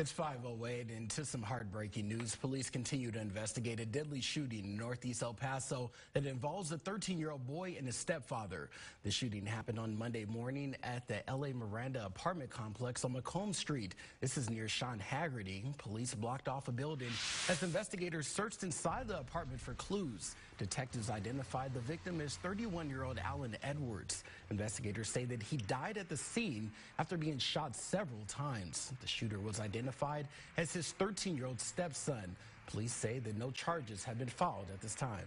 It's 508 into some heartbreaking news. Police continue to investigate a deadly shooting in northeast El Paso that involves a 13-year-old boy and his stepfather. The shooting happened on Monday morning at the L.A. Miranda apartment complex on Macomb Street. This is near Sean Haggerty. Police blocked off a building as investigators searched inside the apartment for clues. Detectives identified the victim as 31-year-old Alan Edwards. Investigators say that he died at the scene after being shot several times. The shooter was identified identified as his 13 year old stepson. Police say that no charges have been filed at this time.